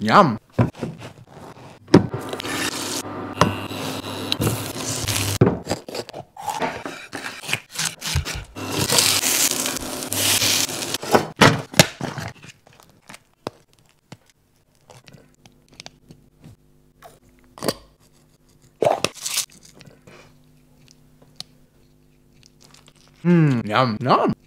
Yum. Mmm, yum, yum.